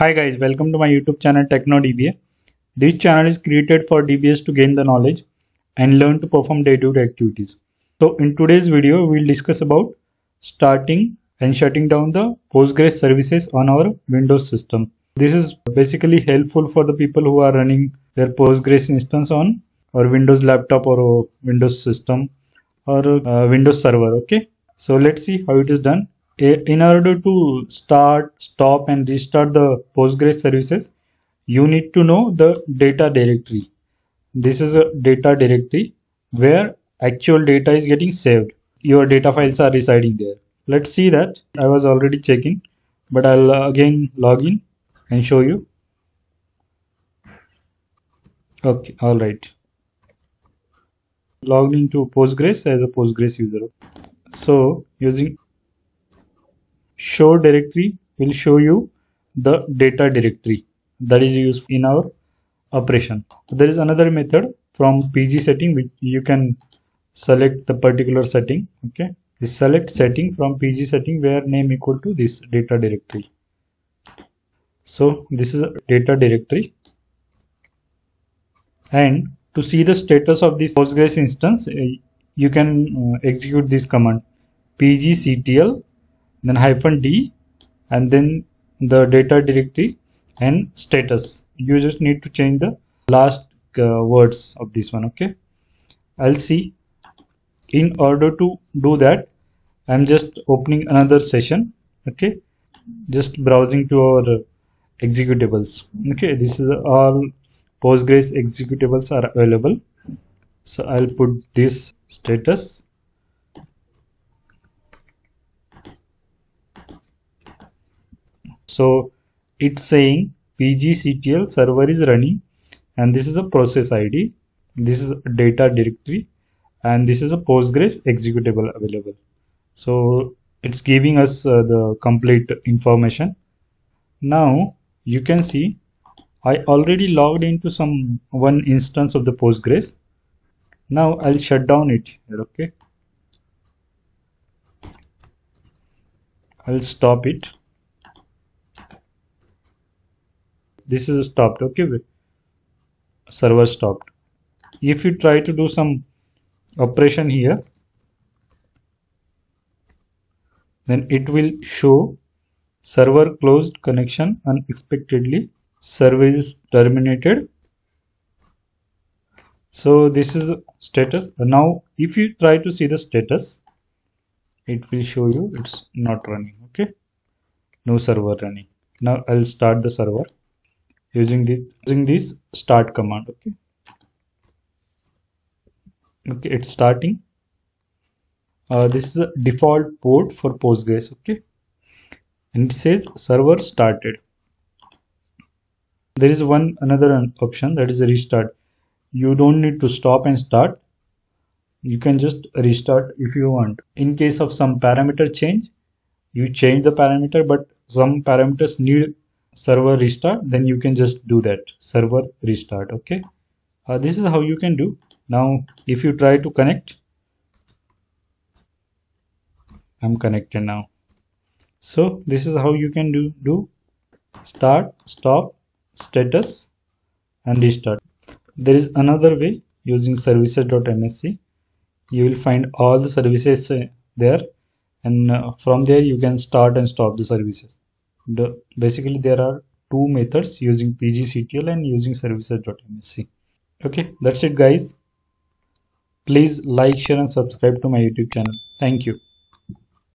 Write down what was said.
Hi guys, welcome to my YouTube channel TechnoDBA. This channel is created for DBAs to gain the knowledge and learn to perform day-to-day activities. So in today's video, we'll discuss about starting and shutting down the Postgres services on our Windows system. This is basically helpful for the people who are running their Postgres instance on or Windows laptop or Windows system or uh, Windows server. Okay, so let's see how it is done in order to start, stop and restart the Postgres services, you need to know the data directory. This is a data directory where actual data is getting saved. Your data files are residing there. Let's see that. I was already checking, but I'll uh, again log in and show you. Okay, all right. Logged into Postgres as a Postgres user. So using show directory will show you the data directory that is used in our operation. There is another method from PG setting which you can select the particular setting. Okay, the select setting from PG setting where name equal to this data directory. So this is a data directory and to see the status of this Postgres instance eh, you can uh, execute this command pg_ctl then hyphen d and then the data directory and status. You just need to change the last uh, words of this one okay? I'll see. In order to do that i'm just opening another session okay? Just browsing to our executables okay? This is all postgres executables are available. So i'll put this status so it's saying pg_ctl server is running and this is a process id this is a data directory and this is a postgres executable available. So it's giving us uh, the complete information. Now you can see i already logged into some one instance of the postgres. Now i'll shut down it here okay? I'll stop it this is stopped. Okay server stopped. If you try to do some operation here then it will show server closed connection unexpectedly. Service terminated. So this is status. Now if you try to see the status it will show you it's not running. Okay? No server running. Now i'll start the server using this using this start command okay? Okay it's starting. Uh, this is a default port for postgres okay? And it says server started. There is one another option that is restart. You don't need to stop and start. You can just restart if you want. In case of some parameter change you change the parameter but some parameters need server restart then you can just do that. Server restart okay? Uh, this is how you can do. Now if you try to connect i'm connected now. So this is how you can do do start stop status and restart. There is another way using services.msc you will find all the services uh, there and uh, from there you can start and stop the services the, basically there are two methods using pg_ctl and using services.msc okay that's it guys. Please like share and subscribe to my youtube channel. Thank you